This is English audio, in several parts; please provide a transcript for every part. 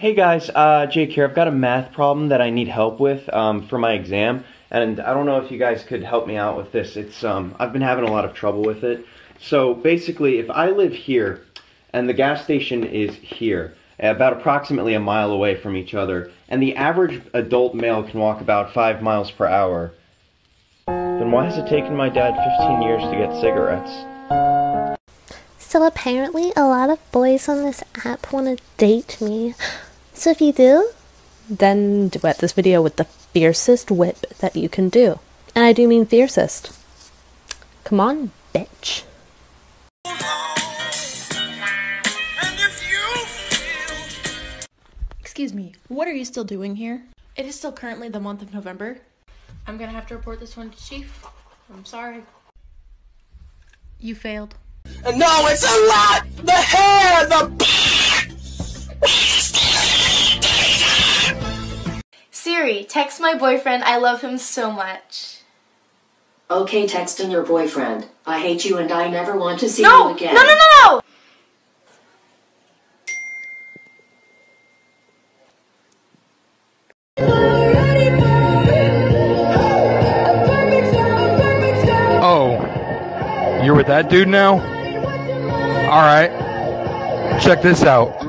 Hey guys, uh, Jake here. I've got a math problem that I need help with um, for my exam, and I don't know if you guys could help me out with this. It's um, I've been having a lot of trouble with it. So basically, if I live here and the gas station is here, about approximately a mile away from each other, and the average adult male can walk about five miles per hour, then why has it taken my dad 15 years to get cigarettes? So apparently, a lot of boys on this app want to date me. So if you do, then duet this video with the fiercest whip that you can do. And I do mean fiercest. Come on, bitch. Excuse me, what are you still doing here? It is still currently the month of November. I'm gonna have to report this one to Chief. I'm sorry. You failed. No, it's a lot! The hair! The. Siri, text my boyfriend. I love him so much. Okay, texting your boyfriend. I hate you and I never want to see No! you again. No, no, no, no! Oh, you're with that dude now? All right. Check this out.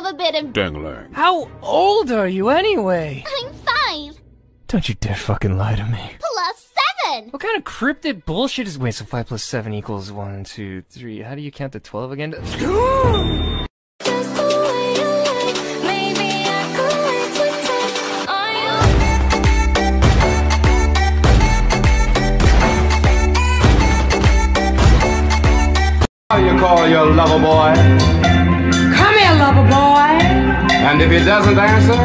Love a bit of. Dangler. How old are you anyway? I'm five Don't you dare fucking lie to me. plus seven. What kind of cryptid bullshit is wait, so 5 plus 7 equals one, two, three. How do you count to 12 again? You call your lover boy, and if he doesn't answer,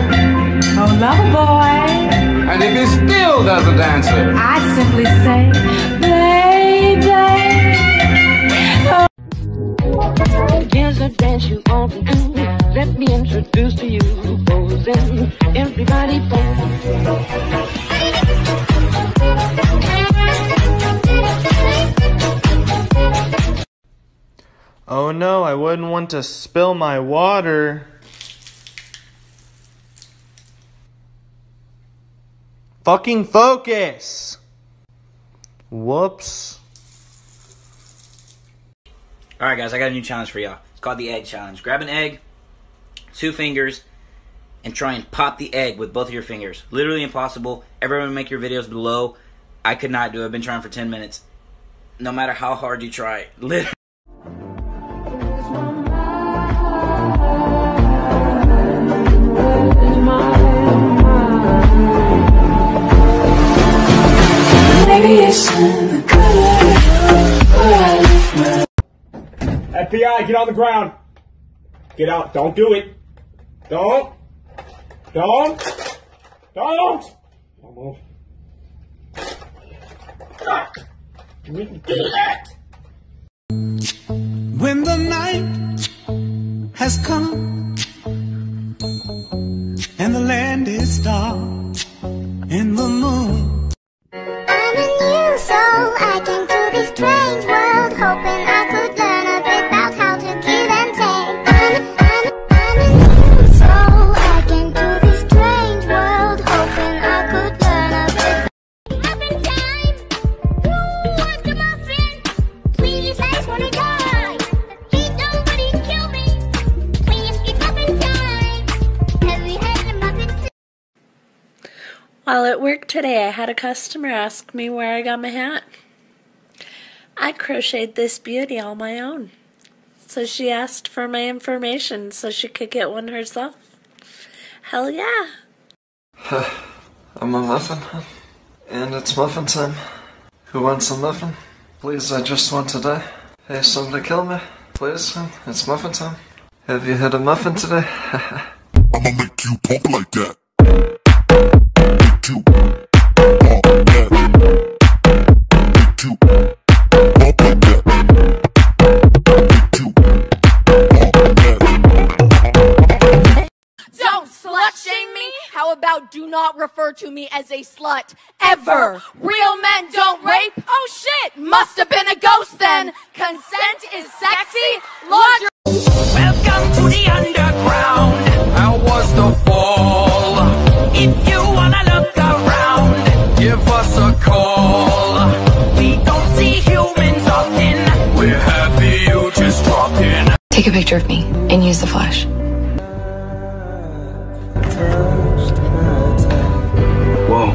Oh, lover boy. and if he still doesn't answer, I simply say, baby. Here's a dance you want to do. Let me introduce to you posing. Everybody Oh no, I wouldn't want to spill my water. Fucking focus! Whoops. Alright, guys, I got a new challenge for y'all. It's called the Egg Challenge. Grab an egg, two fingers, and try and pop the egg with both of your fingers. Literally impossible. Everyone make your videos below. I could not do it. I've been trying for 10 minutes. No matter how hard you try. Literally. FBI, get on the ground. Get out. Don't do it. Don't. Don't. Don't. Don't didn't do that. When the night has come and the land is dark ask me where I got my hat. I crocheted this beauty all my own. So she asked for my information so she could get one herself. Hell yeah. I'm a muffin, and it's muffin time. Who wants a muffin? Please, I just want to die. Hey, somebody kill me. Please, it's muffin time. Have you had a muffin today? I'ma make you pump like that. Make you how about do not refer to me as a slut ever? Real men don't rape? Oh shit! Must have been a ghost then. Consent is sexy. Laundry. Welcome to the underground. How was the fall? Take a picture of me and use the flash. Whoa,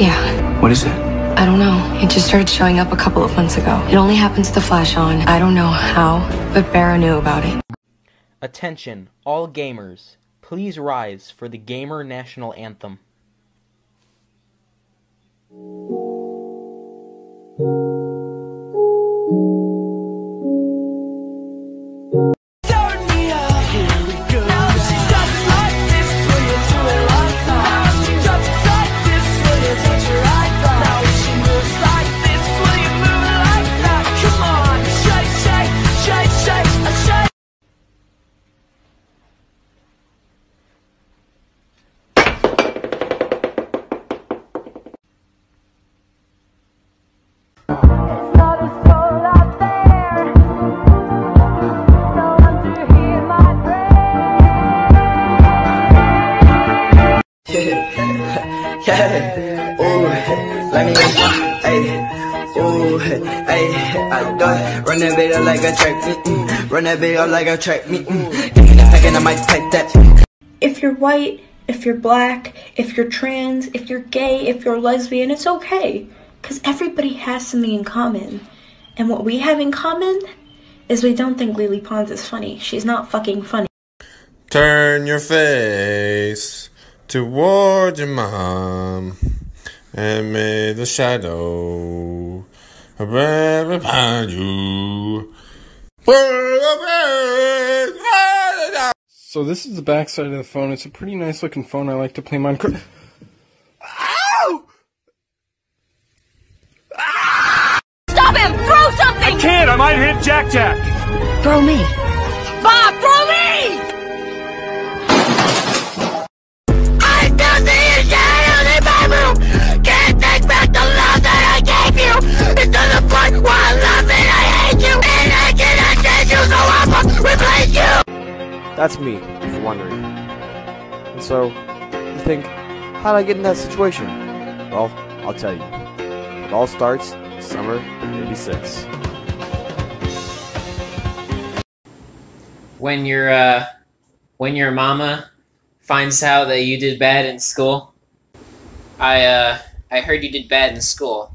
Yeah, what is it? I don't know. It just started showing up a couple of months ago. It only happens to flash on. I don't know how, but Barra knew about it. Attention, all gamers. Please rise for the Gamer National Anthem. Yeah. Ayy. I do it. Run that video like a track. Mm-mm. Run that video like a track. Me the I might take that. If you're white, if you're black, if you're trans, if you're gay, if you're lesbian, it's okay. Because everybody has something in common. And what we have in common is we don't think Lele Pons is funny. She's not fucking funny. Turn your face toward your mom and may the shadow abide upon you. So this is the backside of the phone. It's a pretty nice looking phone. I like to play Minecraft. Stop him! Throw something! I can't. I might hit Jack Jack. Throw me. Bob, throw That's me, if you're wondering. And so, you think, how did I get in that situation? Well, I'll tell you. It all starts summer 86. when your uh, when your mama finds out that you did bad in school. I uh, I heard you did bad in school.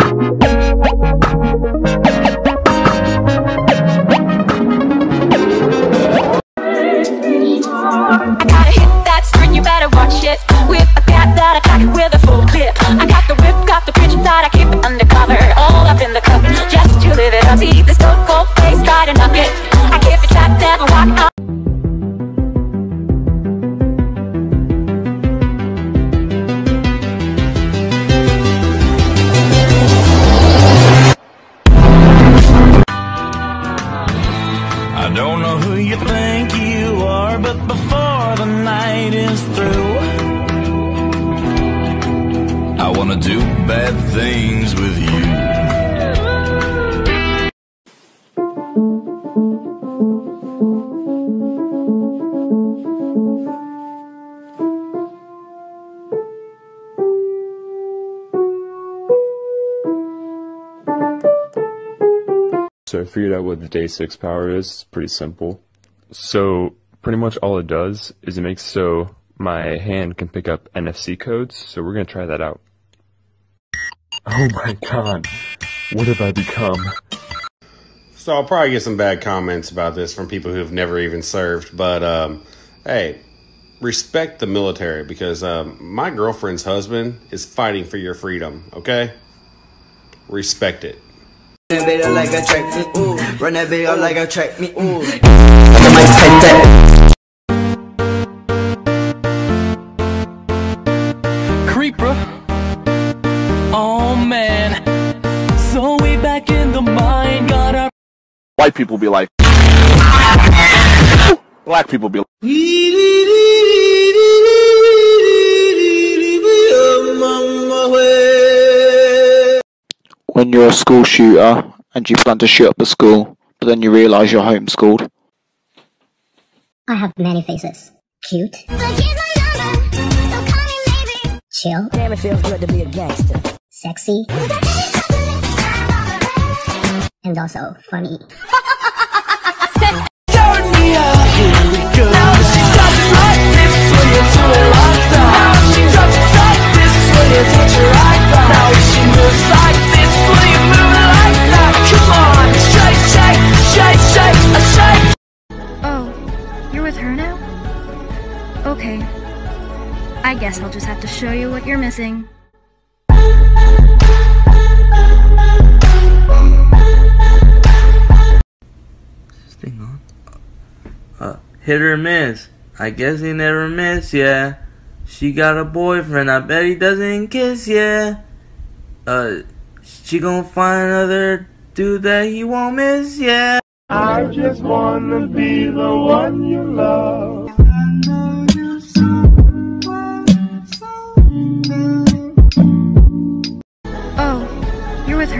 it up. See this cold, cold face, try to it. I keep it tight, never So I figured out what the day six power is. It's pretty simple. So pretty much all it does is it makes so my hand can pick up NFC codes. So we're gonna try that out. Oh my god, what have I become? So I'll probably get some bad comments about this from people who've never even served, but um, hey, respect the military because um, my girlfriend's husband is fighting for your freedom. Okay, respect it. Run that video like a track. Mm-mm. Run that video like a track. Might take that. Creeper. Oh man. So we back in the mind, got our White people be like, black people be like, Imagine you're a school shooter and you plan to shoot up a school, but then you realise you're homeschooled. I have many faces. Cute. Chill. Damn, it feels good to be a gangster. Sexy. And also funny. Oh, Okay. I guess I'll just have to show you what you're missing. This thing on? Uh, hit or miss. I guess he never miss, yeah. She got a boyfriend, I bet he doesn't kiss, yeah. Uh, she gonna find another dude that he won't miss, yeah. I just wanna be the one you love.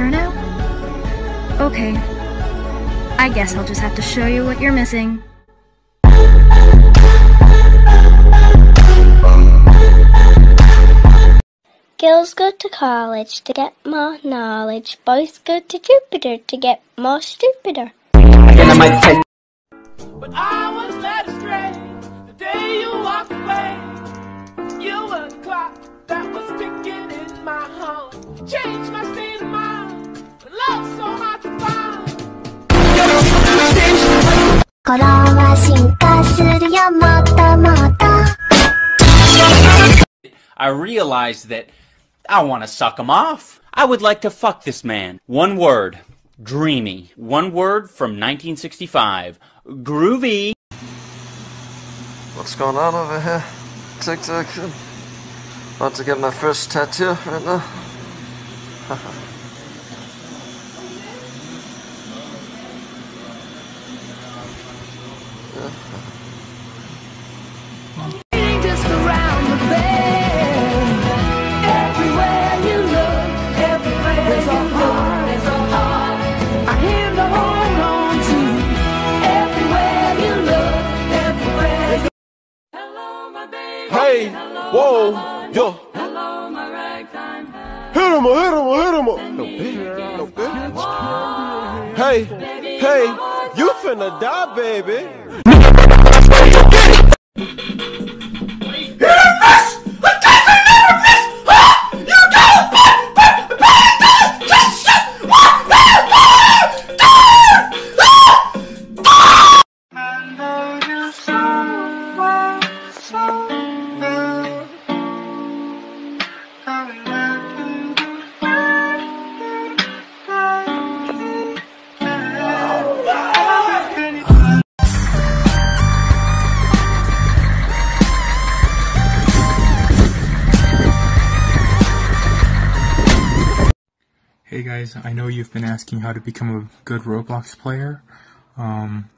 Her now? Okay. I guess I'll just have to show you what you're missing. Girls go to college to get more knowledge. Boys go to Jupiter to get more stupider. Again, I might take. But I was led astray the day you walked away. You were the clock that was ticking in my heart. Changed my 心は進化するよもっともっと I realized that I want to suck him off. I would like to fuck this man. One word. Dreamy. One word from 1965. Groovy. What's going on over here? Tic Tac. About to get my first tattoo right now. whoa, yo. Hello, my ragtime. Hit him, hit him, hit him. No bitch, no bitch. Hey, hey, you finna die, baby. Asking how to become a good Roblox player. Um,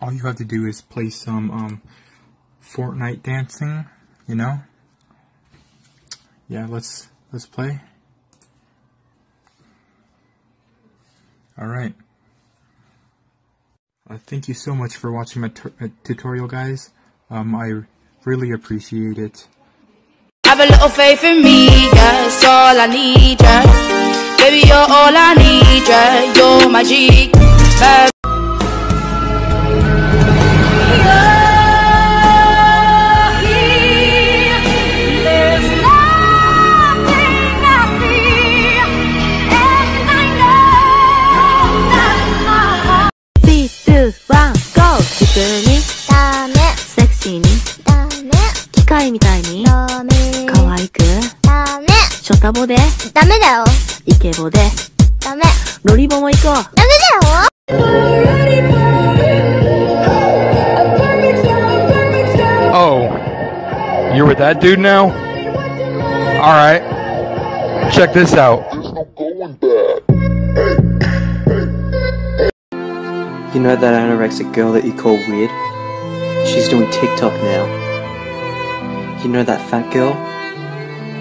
all you have to do is play some um, Fortnite dancing, you know? Yeah, let's let's play. Alright. Uh, thank you so much for watching my, my tutorial, guys. Um, I really appreciate it. Have a little faith in me, yeah, it's all I need, yeah. Baby, you're all I need, yeah. You're my G, baby. One, go! 普通にダメセクシーにダメ機械みたいにダメ可愛くダメショタボでダメだよイケボでダメロリボも行こうダメだよ Oh, you're with that dude now? Alright. Check this out. You know that anorexic girl that you call weird? She's doing TikTok now. You know that fat girl?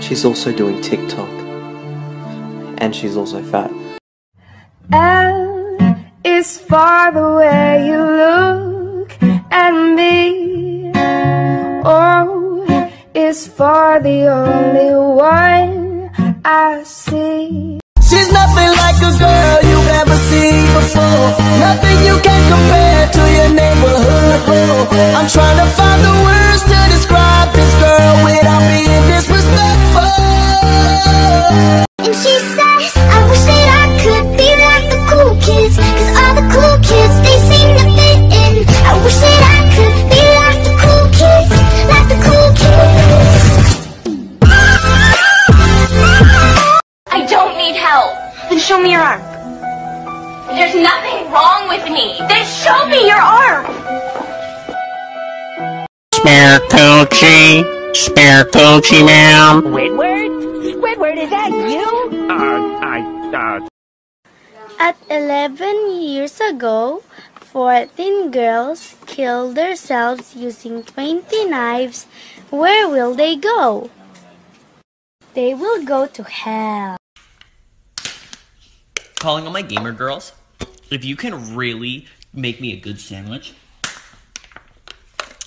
She's also doing TikTok. and she's also fat. L is for the way you look at me. O is for the only one I see. She's nothing like a girl you've ever seen before. Nothing you can compare to your neighborhood girl. I'm trying to find the words to describe this girl without being disrespectful. And she says, show me your arm. There's nothing wrong with me. Then show me your arm. Spare coochie, spare coochie, ma'am. Squidward? Squidward, is that you? Uh, I, uh. At 11 years ago, 14 girls killed themselves using 20 knives. Where will they go? They will go to hell. Calling all my gamer girls. If you can really make me a good sandwich,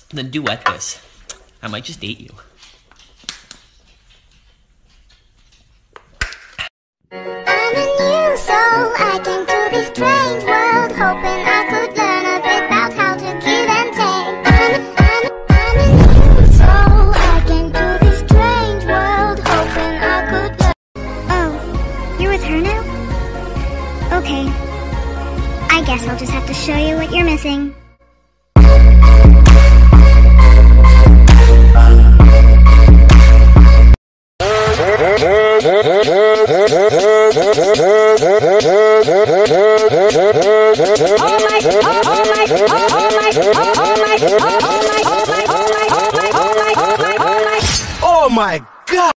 then duet this. I might just date you. I'll just have to show you what you're missing. Oh my god!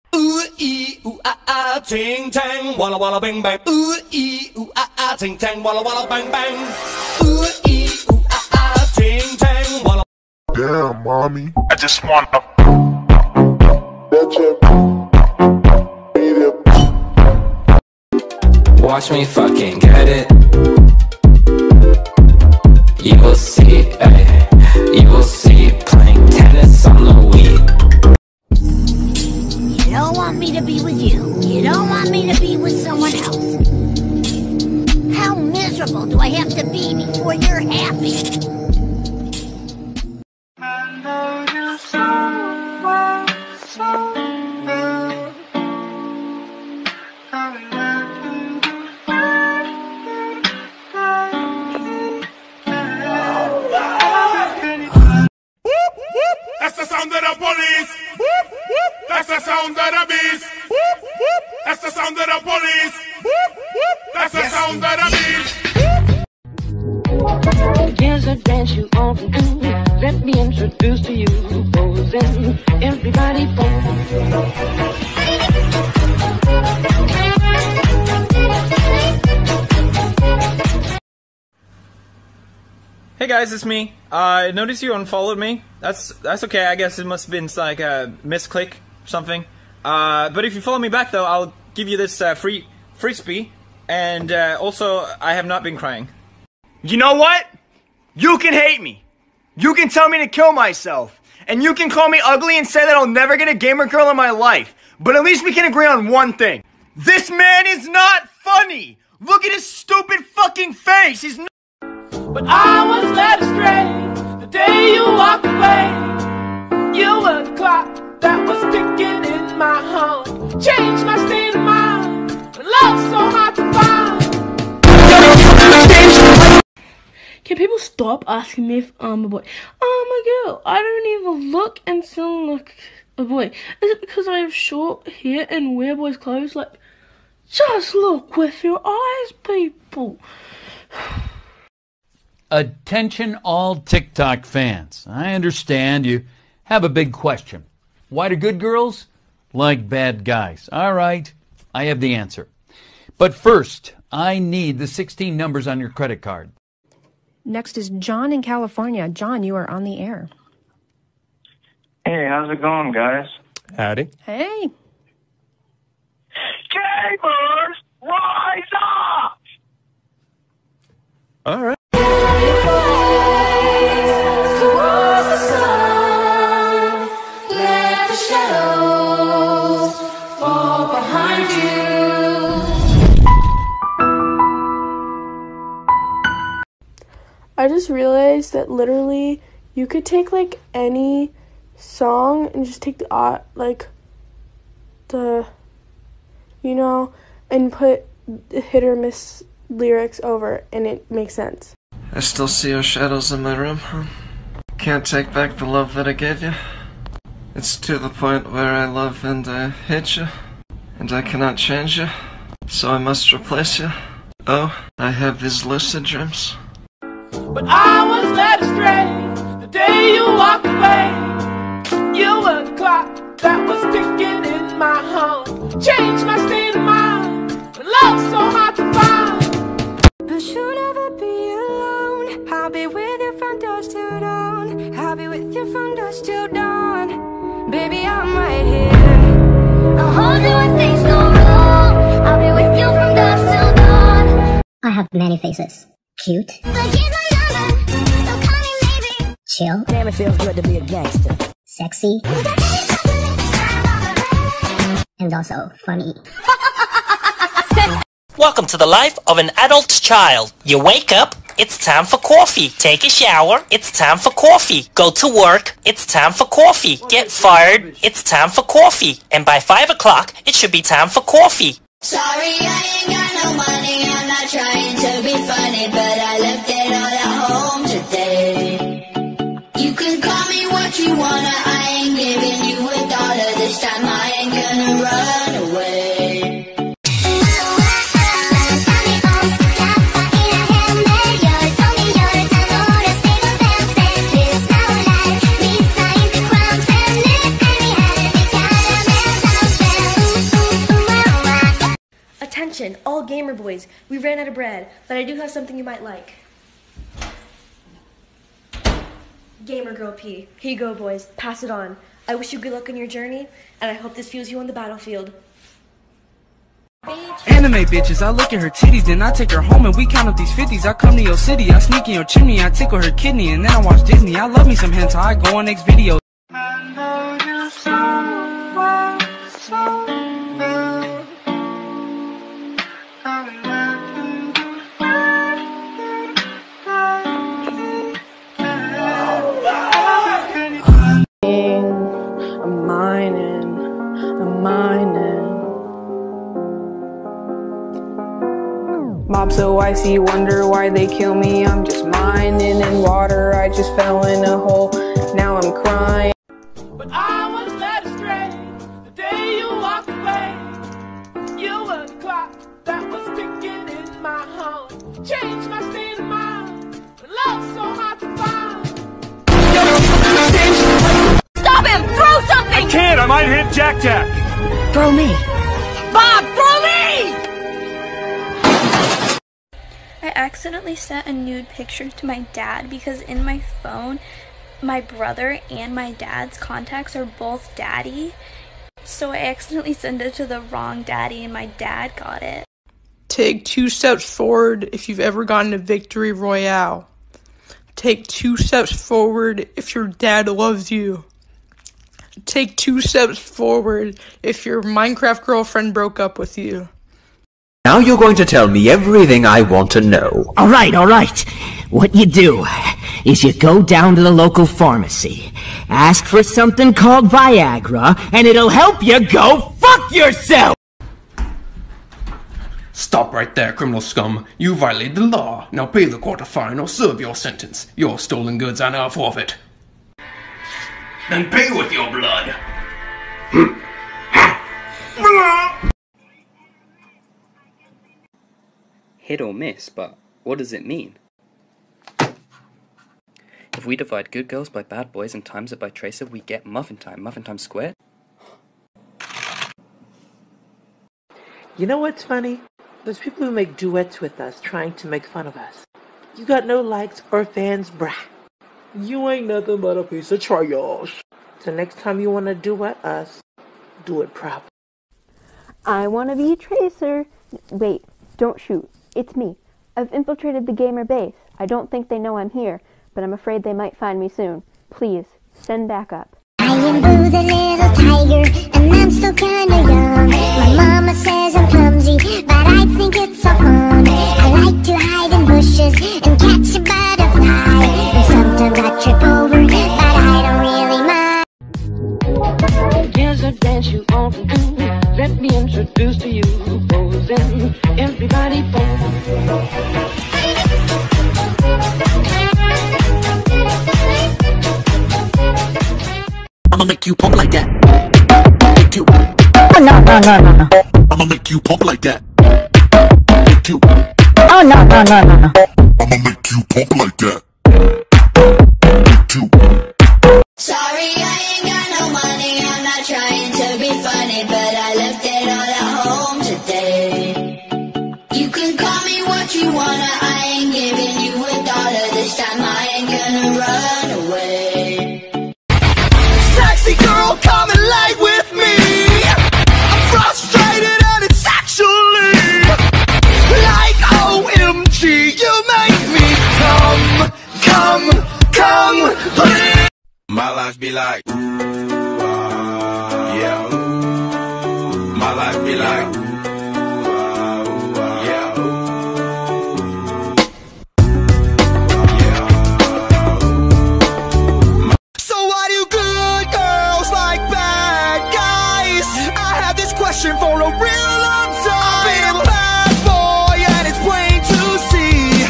Ooh ee ooh ah ah ting tang walla walla bang bang. Ooh ee ooh ah ah ting tang walla walla bang bang. Ooh ee ooh ah ah ting tang walla. Damn, mommy. I just wanna. Watch me fucking get it. You will see, ay, want me to be with you. You don't want me to be with someone else. How miserable do I have to be before you're happy? That's the sound of the the police. That's the sound of the beast. Here's a dance you ought to do. Let me introduce to you posing. Everybody Hey guys, it's me. Uh, I noticed you unfollowed me. That's that's okay. I guess it must have been like a misclick or something. Uh, but if you follow me back though, I'll give you this uh, free frisbee. And uh, also, I have not been crying. You know what? You can hate me. You can tell me to kill myself. And you can call me ugly and say that I'll never get a gamer girl in my life. But at least we can agree on one thing. This man is not funny. Look at his stupid fucking face. He's not. But I was led astray the day you walked away. You were the clock that was ticking in my heart. Changed my state Can people stop asking me if I'm a boy? Oh my girl, I don't even look and sound like a boy. Is it because I have short hair and wear boys' clothes? Like, just look with your eyes, people. Attention, all TikTok fans. I understand you have a big question. Why do good girls like bad guys? All right, I have the answer. But first, I need the 16 numbers on your credit card. Next is John in California. John, you are on the air. Hey, how's it going, guys? Howdy. Hey. Gamers, take like any song and just take the uh, like the you know and put the hit or miss lyrics over and it makes sense. I still see your shadows in my room, huh? Can't take back the love that I gave you. It's to the point where I love and I hate you, and I cannot change you, so I must replace you. Oh, I have these lucid dreams. But I was led astray the day you walked away. You were the clock that was ticking in my heart. Changed my state of mind. But love's so hard to find. But you'll never be alone. I'll be with you from dusk till dawn. I'll be with you from dusk till dawn. Baby, I'm right here. I'll hold you when things go wrong. I'll be with you from dusk till dawn. I have many faces. Cute. Chill. Damn, it feels good to be a gangster. Sexy. And also funny. Welcome to the life of an adult child. You wake up, it's time for coffee. Take a shower, it's time for coffee. Go to work, it's time for coffee. Get fired, it's time for coffee. And by 5 o'clock, it should be time for coffee. Sorry, I ain't got no money. I'm not trying to be funny, but I left but have something you might like. Gamer Girl P. Here you go, boys. Pass it on. I wish you good luck on your journey, and I hope this fuels you on the battlefield. Anime bitches, I look at her titties, then I take her home and we count up these 50s. I come to your city, I sneak in your chimney, I tickle her kidney, and then I watch Disney. I love me some hentai, I go on next video. Mob so icy, wonder why they kill me. I'm just mining in water. I just fell in a hole. Now I'm crying. But I was led astray the day you walked away. You were the clock that was ticking in my heart. Changed my state of mind. But love's so hard to find. Stop him! Throw something! I can't. I might hit Jack Jack. Throw me. Bob, accidentally sent a nude picture to my dad because in my phone, my brother and my dad's contacts are both daddy. So I accidentally sent it to the wrong daddy and my dad got it. Take two steps forward if you've ever gotten a victory royale. Take two steps forward if your dad loves you. Take two steps forward if your Minecraft girlfriend broke up with you. Now you're going to tell me everything I want to know. Alright, alright. What you do is you go down to the local pharmacy, ask for something called Viagra, and it'll help you go fuck yourself! Stop right there, criminal scum. You violated the law. Now pay the court a fine or serve your sentence. Your stolen goods are now forfeit. Then pay with your blood. Hit or miss, but what does it mean? If we divide good girls by bad boys and times it by Tracer, we get muffin time. Muffin time squared? You know what's funny? There's people who make duets with us trying to make fun of us. You got no likes or fans, brah. You ain't nothing but a piece of trash. So next time you want to duet us, do it proper. I want to be a Tracer. Wait, don't shoot. It's me. I've infiltrated the gamer base. I don't think they know I'm here, but I'm afraid they might find me soon. Please, send backup. I am Boo the little tiger, and I'm still kinda young. My mama says I'm clumsy, but I think it's so fun. I like to hide in bushes and catch a butterfly. And sometimes I trip over, but I don't really mind. Here's a dance you ought to do. Let me introduce to you posing. Everybody I'ma make you pump like that. Make you. Oh no no no no no. I'ma make you pump like that. Make you. Oh no no no no no. I'ma make you pump like that. Life be like, ooh, ah, yeah. My life be ah, ah, yeah, So why do good girls like bad guys? I had this question for a real long time. I've been a bad boy and it's plain to see.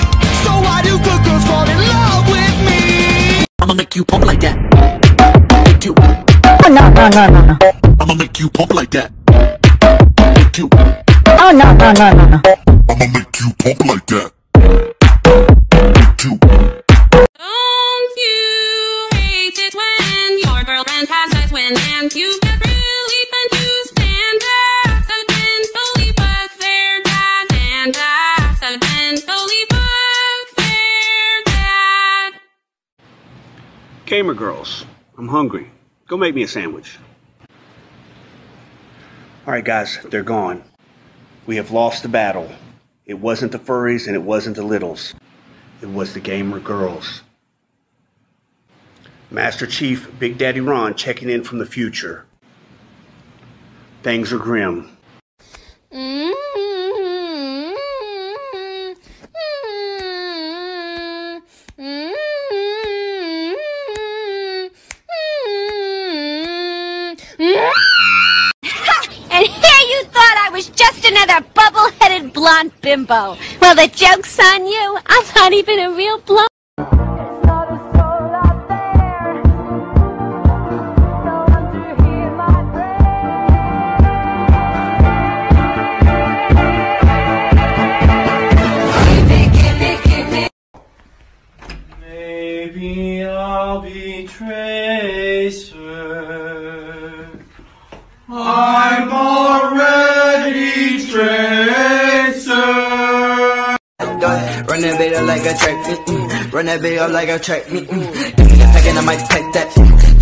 So why do good girls fall in love with me? I'ma make you pump like that. Make you. Oh no no no no no. I'ma make you pump like that. Make you. Oh no no no no no. I'ma make you pump like that. Make you. Don't you hate it when your girlfriend has sex when and you get really confused and accidentally fuck their dad and accidentally fuck their dad? Gamer girls, I'm hungry. Go make me a sandwich. Alright, guys, they're gone. We have lost the battle. It wasn't the furries and it wasn't the littles. It was the gamer girls. Master Chief Big Daddy Ron checking in from the future. Things are grim. And here you thought I was just another bubble-headed blonde bimbo. Well, the joke's on you. I'm not even a real blonde. Run that bit up like a track. Give me a pack and I might pack that.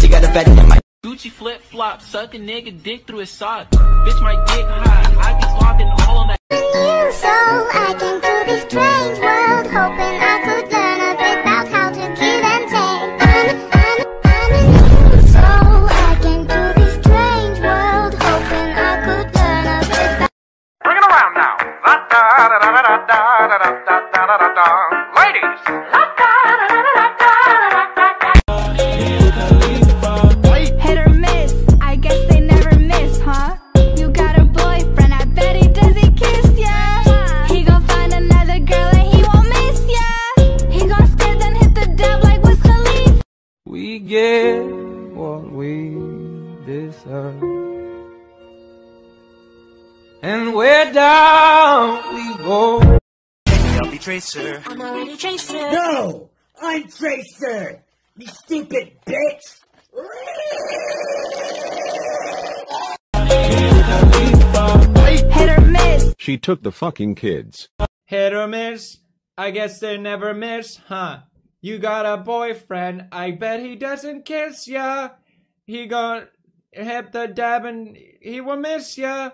She got a fat and I might. Gucci flip flop, suck a nigga dick through his sock. Bitch my dick high, I be slobbing all on that. You so I came to this strange world hoping I could learn a bit about how to give and take. I'm, I'm, I'm a new soul. I came to this strange world hoping I could learn a bit about. Bring it around now. La-da-da-da-da-da-da-da-da-da-da-da. Ladies. Tracer. I'm already Tracer. No! I'm Tracer! You stupid bitch! Hit or miss. She took the fucking kids. Hit or miss? I guess they never miss, huh? You got a boyfriend, I bet he doesn't kiss ya. He gon' hit the dab and he will miss ya.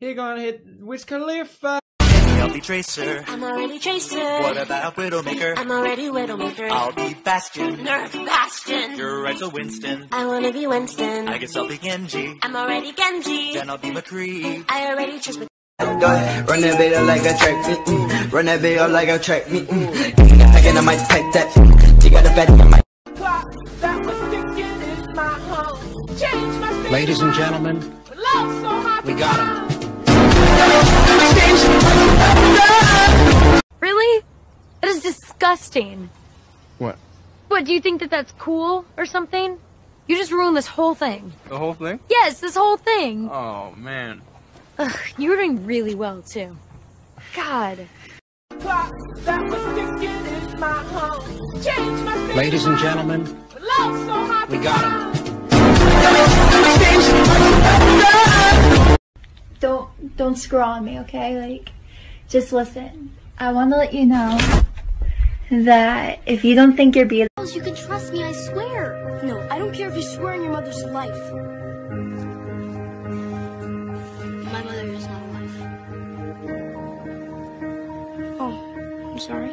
He gonna hit Wiz Khalifa. I'll be Tracer. I'm already Tracer. What about Widowmaker? I'm already Widowmaker. I'll be Bastion. Nerf Bastion. You're right, so Winston. I wanna be Winston. I guess I'll be Genji. I'm already Genji. Then I'll be McCree. I already chose Mc- Go ahead, run that video like a track me, mm. run that video like a track me. Mm. Give me the pack and I might pack that. Mm. You got a fatty, I might. Clock that was ticking in my home. Change my state Ladies and gentlemen, Love so we got find. Really? That is disgusting. What? What, do you think that that's cool or something? You just ruined this whole thing. The whole thing? Yes, this whole thing. Oh, man. Ugh, you were doing really well, too. God. Clock that was ticking in my home. Change my state Ladies and gentlemen, Love so hard we got find. don't don't screw on me, okay? Like just listen. I want to let you know that if you don't think you're beautiful, You can trust me, I swear. No, I don't care if you swear on your mother's life. My mother is not alive. Oh, I'm sorry.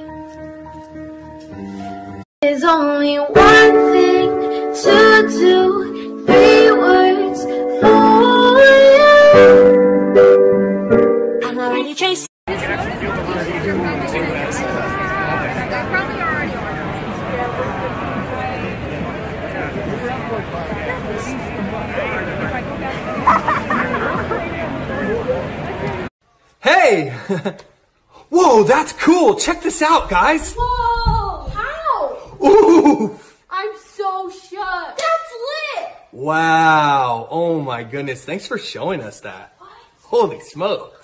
there's only one thing to do. Three words for you. I'm already Tracer. Hey! Whoa, that's cool! Check this out, guys! Whoa! How? Ooh! I'm so shook. That's lit! Wow! Oh my goodness, thanks for showing us that. What? Holy smokes!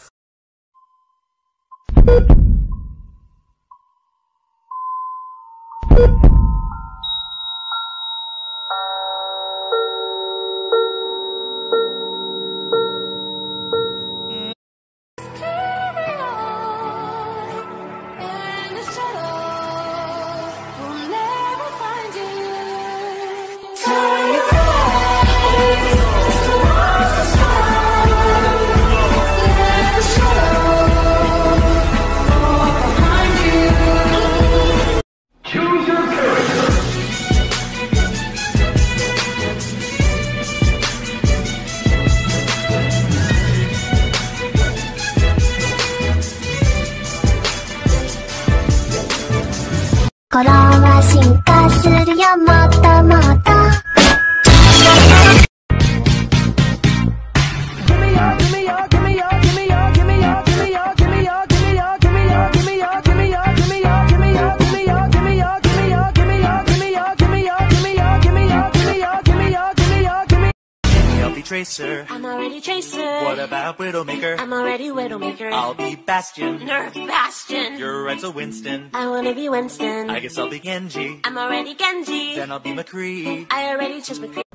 Tracer. I'm already Tracer. What about Widowmaker? I'm already Widowmaker. I'll be Bastion. Nerf Bastion. You're right, so Winston. I wanna be Winston. I guess I'll be Genji. I'm already Genji. Then I'll be McCree. I already chose McCree.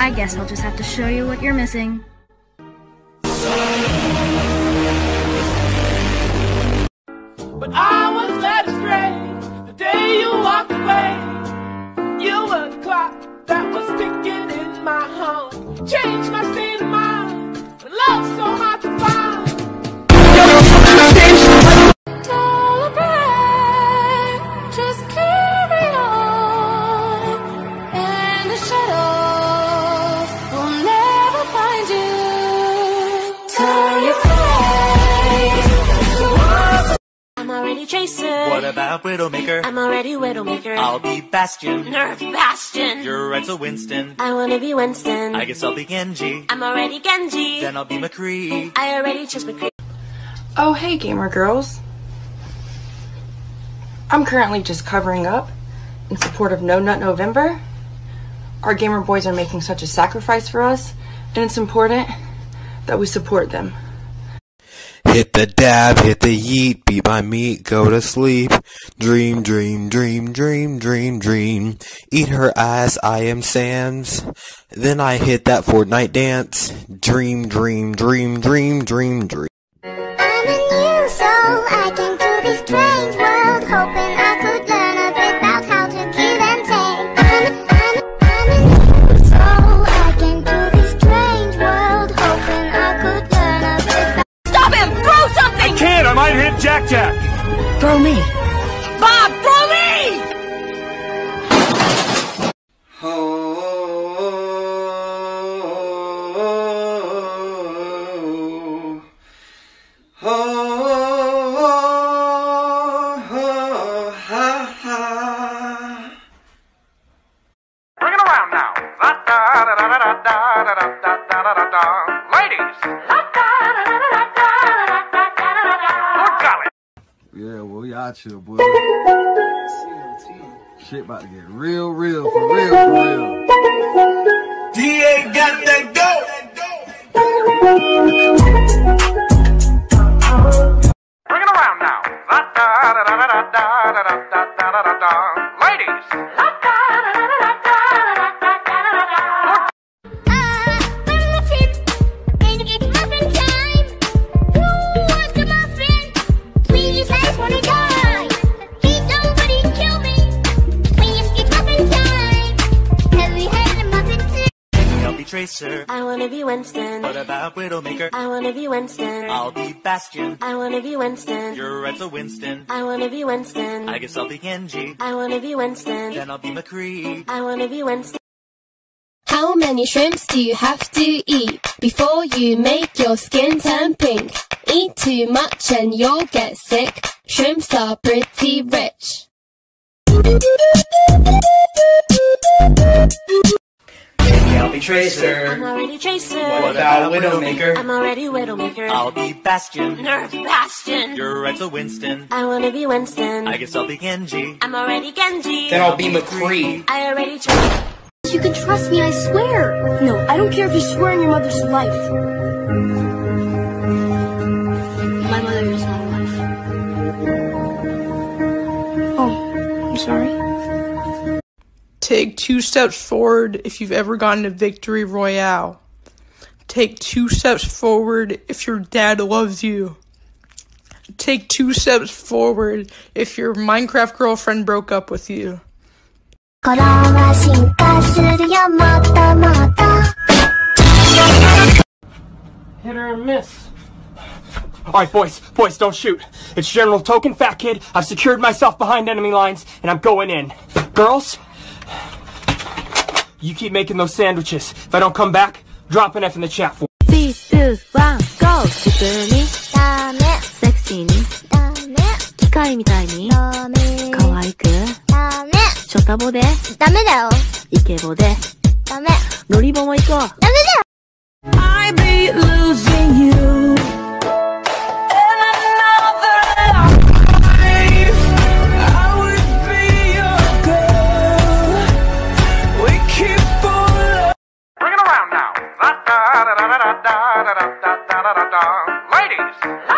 I guess I'll just have to show you what you're missing. But I already Tracer. What about Widowmaker? I'm already Widowmaker. I'll be Bastion. Nerf Bastion. You're right, so Winston. I wanna be Winston. I guess I'll be Genji. I'm already Genji. Then I'll be McCree. I already chose McCree. Oh, hey, gamer girls. I'm currently just covering up in support of No Nut November. Our gamer boys are making such a sacrifice for us, and it's important that we support them. Hit the dab, hit the yeet, beat my meat, go to sleep. Dream, dream, dream, dream, dream, dream. Eat her ass, I am Sans. Then I hit that Fortnite dance. Dream, dream, dream, dream, dream, dream. I might hit Jack Jack. Throw me. Yeah, y'all chill, boy. Shit about to get real, real, for real, for real. DA got that Bring it around now. Ladies. Wanna be Winston. What about Widowmaker? I wanna be Winston. I'll be Bastion. I wanna be Winston. You're Red's a Winston. I wanna be Winston. I guess I'll be Genji. I wanna be Winston. Then I'll be McCree. I wanna be Winston. How many shrimps do you have to eat before you make your skin turn pink? Eat too much and you'll get sick. Shrimps are pretty rich. I'll be Tracer. I'm already Tracer. What about Widowmaker? I'm already Widowmaker. I'll be Bastion. Nerf Bastion. You're Red's a Winston. I wanna be Winston. I guess I'll be Genji. I'm already Genji. Then I'll be McCree. I already tried. You can trust me, I swear. No, I don't care if you swear on your mother's life. Take two steps forward if you've ever gotten a victory royale. Take two steps forward if your dad loves you. Take two steps forward if your Minecraft girlfriend broke up with you. 心は進化するよもっともっと Hit or miss. Alright, boys, boys, don't shoot. It's General Token Fat Kid. I've secured myself behind enemy lines, and I'm going in. Girls, you keep making those sandwiches. If I don't come back, drop an F in the chat for 3、2、1、GO! 普通に、ダメセクシーに、ダメ機械みたいに、ダメ可愛く、ダメショタボで、ダメだよイケボで、ダメロリボも行こう。ダメだよ Yeah.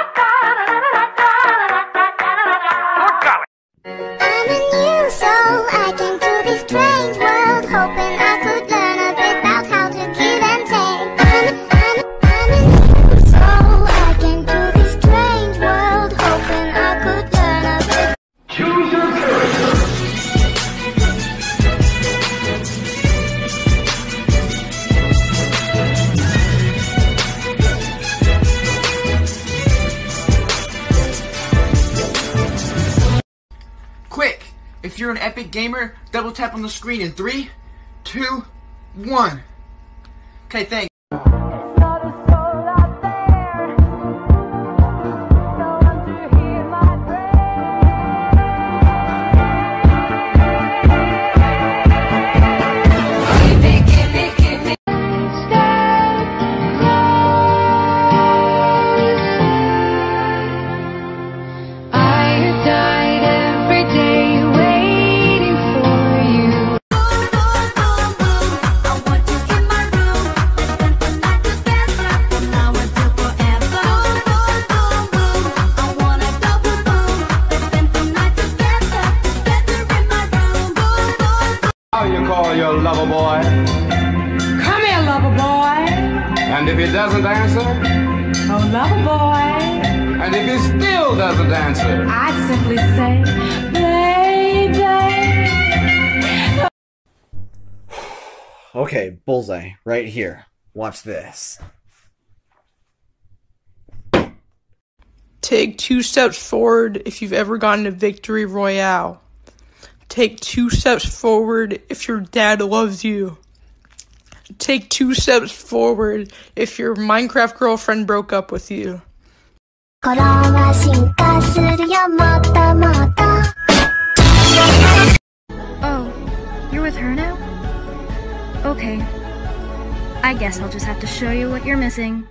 Double tap on the screen in three, two, one. Okay, thanks. Lover boy. Come here, lover boy. And if he doesn't answer, Oh, lover boy. and if he still doesn't answer, I simply say, baby. Okay, bullseye, right here. Watch this. Take two steps forward if you've ever gotten a victory royale. Take two steps forward if your dad loves you. Take two steps forward if your Minecraft girlfriend broke up with you. 心は進化するよもっともっと Oh, you're with her now? Okay. I guess I'll just have to show you what you're missing.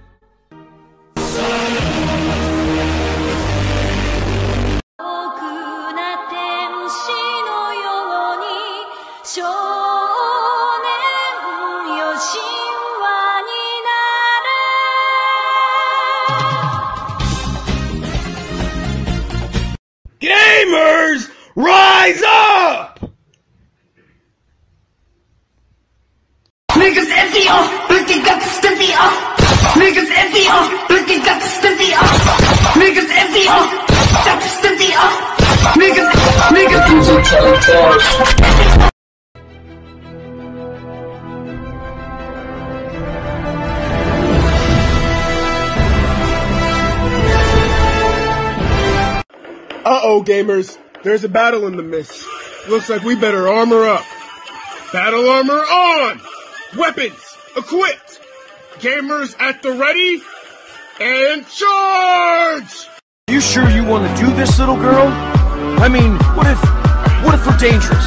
Gamers, rise up! Niggas empty off, looking got the stiffy off. Niggas empty off, looking got the stiffy off. Niggas empty off, got the stiffy off. Niggas, niggas. Uh-oh, gamers. There's a battle in the mist. Looks like we better armor up. Battle armor on! Weapons equipped! Gamers at the ready! And charge! You sure you want to do this, little girl? I mean, what if, what if we're dangerous?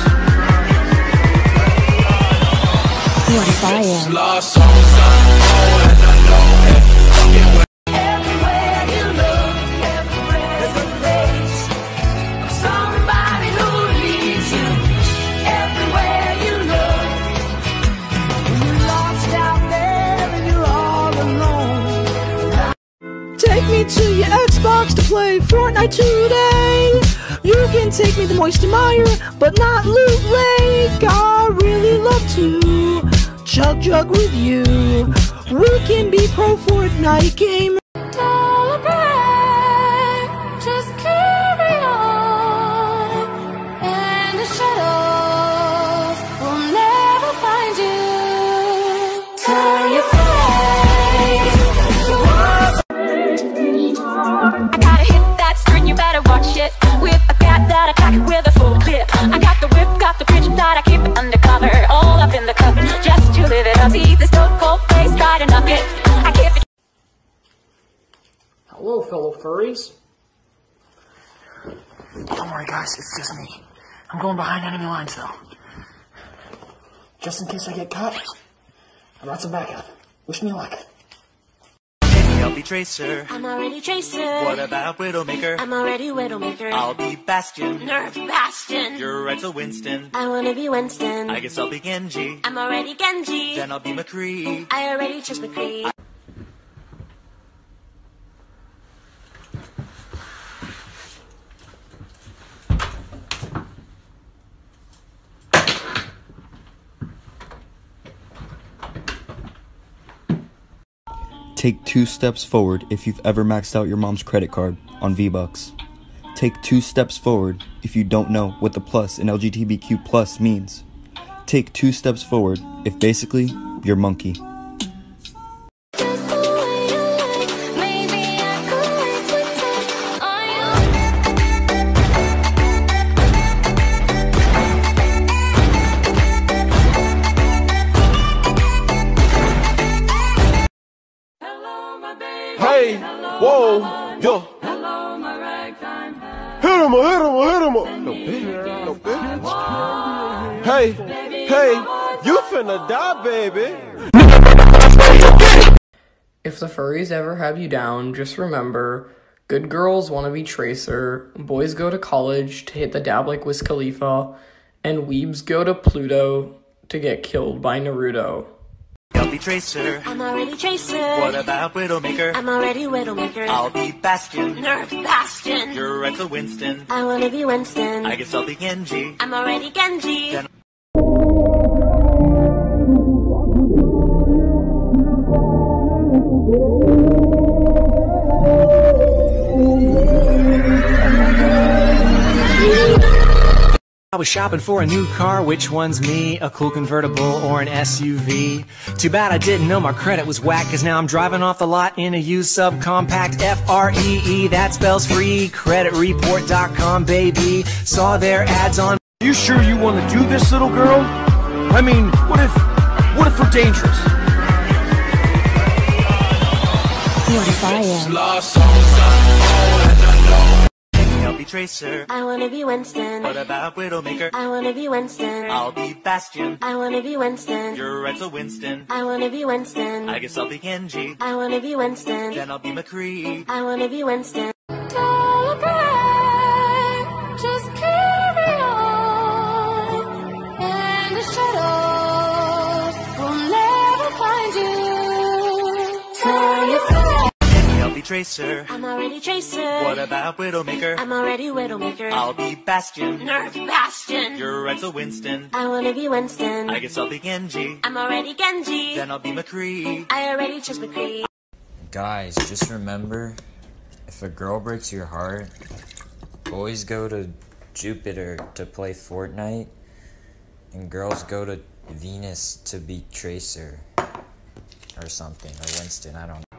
What if I am? To your Xbox to play Fortnite today. You can take me to Moisty Mire, but not Loot Lake. I really love to chug jug with you. We can be pro Fortnite gamers. A cat I cock it with a full clip. I got the whip, got the bitch that I keep it undercover, all up in the cup, just to live it up. See this stone cold face, try to knock it. I keep it. Hello, fellow furries. Don't worry, guys, it's just me. I'm going behind enemy lines, though. Just in case I get caught, I brought some backup. Wish me luck. I'll be Tracer. I'm already Tracer. What about Widowmaker? I'm already Widowmaker. I'll be Bastion. Nerf Bastion. You're Edsel Winston. I wanna be Winston. I guess I'll be Genji. I'm already Genji. Then I'll be McCree. I already chose McCree. Take two steps forward if you've ever maxed out your mom's credit card on V-Bucks. Take two steps forward if you don't know what the plus in LGBTQ plus means. Take two steps forward if basically you're monkey. If ever have you down, just remember good girls want to be Tracer, boys go to college to hit the dab like Wiz Khalifa, and weebs go to Pluto to get killed by Naruto. I'll be Tracer. I'm already Tracer. What about Widowmaker? I'm already Widowmaker. I'll be Bastion. Nerf Bastion. You're Edsel Winston. I wanna be Winston. I guess I'll be Genji. I'm already Genji. Then I was shopping for a new car, which one's me? A cool convertible or an SUV? Too bad I didn't know my credit was whack, cause now I'm driving off the lot in a used subcompact F-R-E-E, that spells free. Creditreport.com, baby. Saw their ads on. You sure you want to do this, little girl? I mean, what if, what if we're dangerous? What if I am? I'll be Tracer. I wanna be Winston. What about Widowmaker? I wanna be Winston. I'll be Bastion. I wanna be Winston. You're right, so Winston. I wanna be Winston. I guess I'll be Genji. I wanna be Winston. Then I'll be McCree. I wanna be Winston. Tracer. I'm already Tracer. What about Widowmaker? I'm already Widowmaker. I'll be Bastion. Nerf Bastion. You're right, so Winston. I wanna be Winston. I guess I'll be Genji. I'm already Genji. Then I'll be McCree. I already chose McCree. Guys, just remember if a girl breaks your heart, boys go to Jupiter to play Fortnite, and girls go to Venus to be Tracer. Or something, or Winston, I don't know.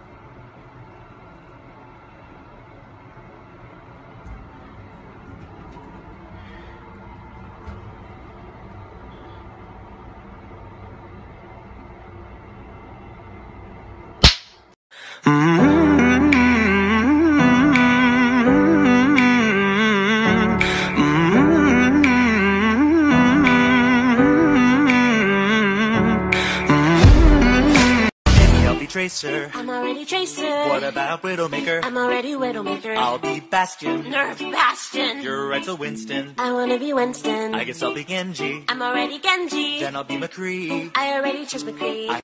Tracer. I'm already Tracer. What about Widowmaker? I'm already Widowmaker. I'll be Bastion. Nerf Bastion. You're right, so Winston. I wanna be Winston. I guess I'll be Genji. I'm already Genji. Then I'll be McCree. I already chose McCree. What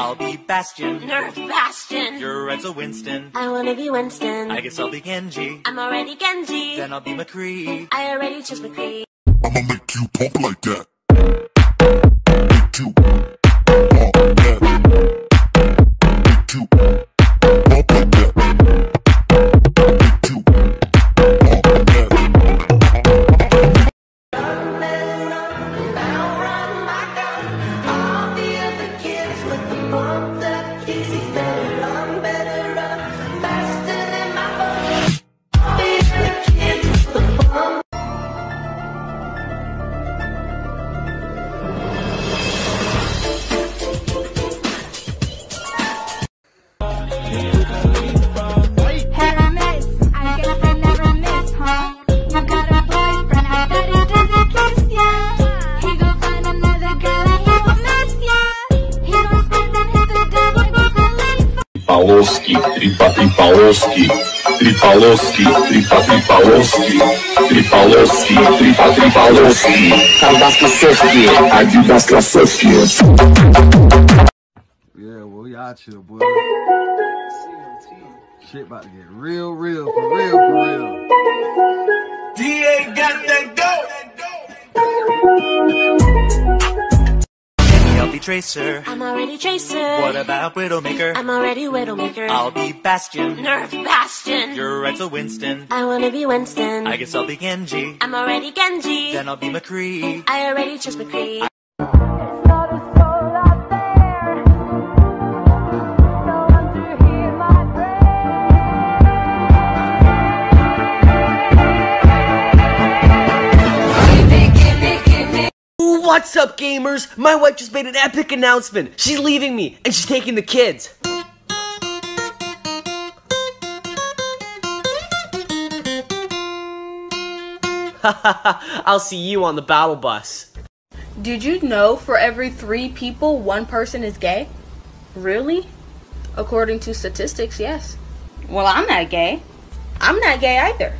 I'll be Bastion. Nerf Bastion. You're right, so Winston. I wanna be Winston. I guess I'll be Genji. I'm already Genji. Then I'll be McCree. I already chose McCree. I'ma make you pump like that. Make you pump like that. Make you tripaloski, tripaloski, tripa tripaloski, tripaloski, tripa tripaloski. Adidas Klasowski, Adidas Klasowski. Yeah, well, y'all chill, boy. Shit about to get real, real, for real, for real. DA got that Tracer. I'm already Tracer. What about Widowmaker? I'm already Widowmaker. I'll be Bastion. Nerf Bastion. You're Renzo Winston. I wanna be Winston. I guess I'll be Genji. I'm already Genji. Then I'll be McCree. I already chose McCree. What's up, gamers? My wife just made an epic announcement. She's leaving me, and she's taking the kids. I'll see you on the battle bus. Did you know for every three people, one person is gay? Really? According to statistics, yes. Well, I'm not gay. I'm not gay either.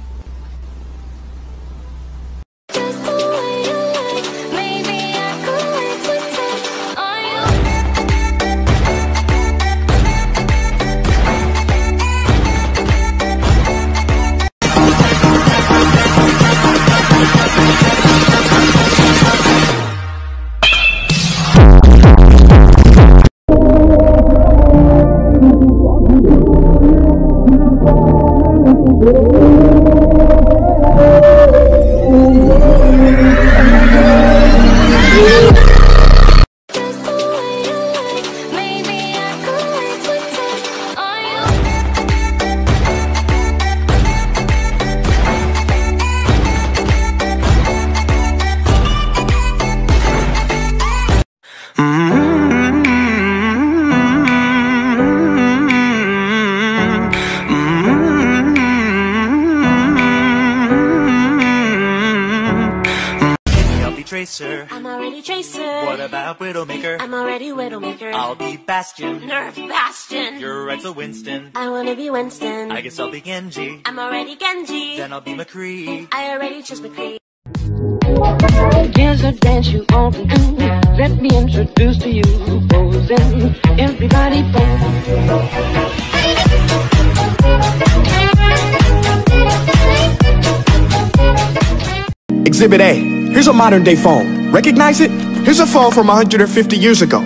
Winston. I wanna be Winston. I guess I'll be Genji. I'm already Genji. Then I'll be McCree. I already chose McCree. Here's a dance you want to do. Let me introduce to you posing. Everybody Exhibit A. Here's a modern day phone. Recognize it? Here's a phone from 150 years ago.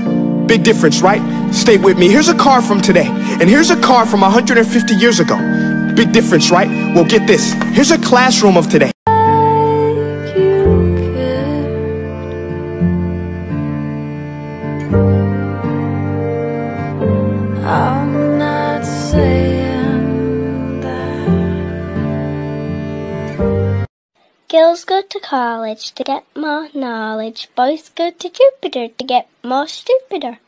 Big difference, right? Stay with me. Here's a car from today. And here's a car from 150 years ago. Big difference, right? Well, get this. Here's a classroom of today. I'm not saying Girls go to college to get more knowledge. Boys go to Jupiter to get more stupider.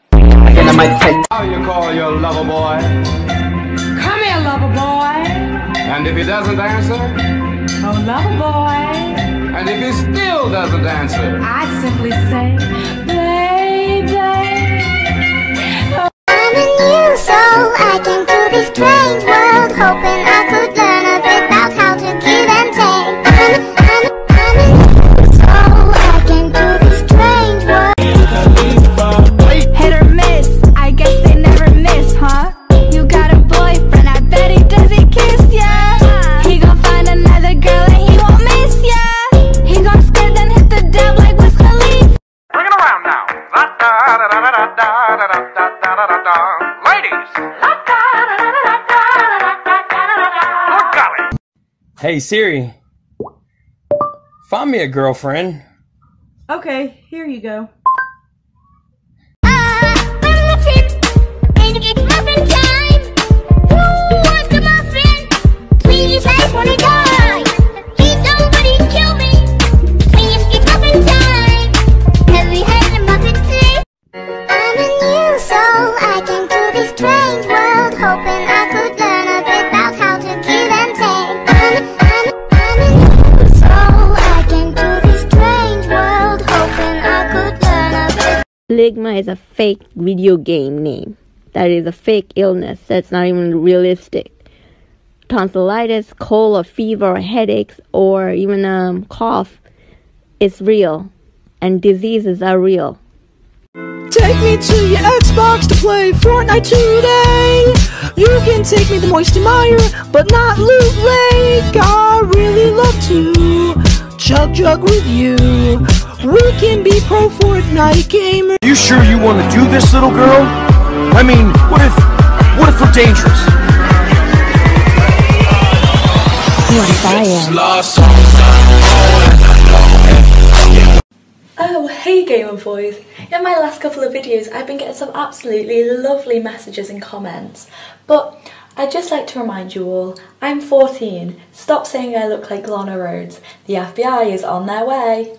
How you call your lover boy? Come here, lover boy. And if he doesn't answer? Oh, lover boy. And if he still doesn't answer? I simply say, baby. I'm a new soul. I came to this strange world, hoping I Ladies. Hey Siri, find me a girlfriend. Okay, here you go. Uh, a. Ligma is a fake video game name. that is a fake illness. That's not even realistic. Tonsillitis, cold or fever or headaches or even um, cough is real, and diseases are real. Take me to your Xbox to play Fortnite today. You can take me to Moisty Mire, but not Loot Lake. I really love to chug jug with you. We can be pro Fortnite gamers. You sure you want to do this, little girl? I mean, what if, what if we're dangerous? What if I am? Oh, hey Gamer Boys! In my last couple of videos, I've been getting some absolutely lovely messages and comments. But I'd just like to remind you all, I'm 14. Stop saying I look like Lana Rhoades. The FBI is on their way.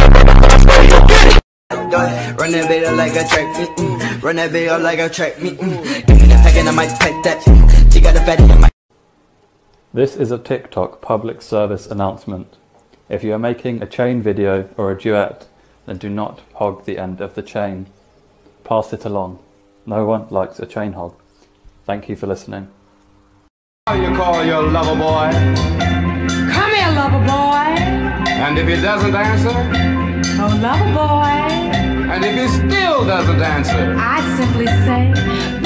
Run that bitch up like a track meet. mm. Run that bitch up like a track meet. mm. Give me that pack and I might pack that. She got a fatty in my. This is a TikTok public service announcement. If you are making a chain video or a duet, then do not hog the end of the chain. Pass it along. No one likes a chain hog. Thank you for listening. How you call your lover boy? Come here, lover boy. And if he doesn't answer? Oh, lover boy. And if he still doesn't answer? I simply say,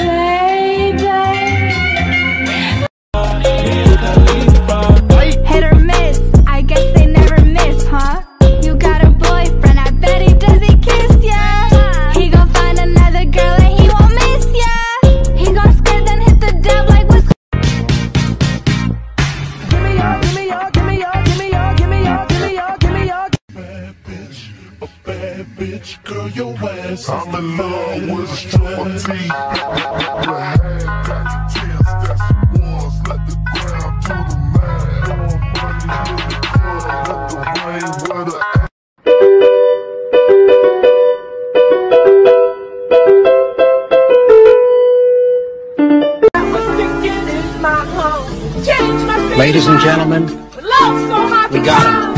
bitch, girl, your ass. I'm in love with a stripper T. Ladies and gentlemen, we got him.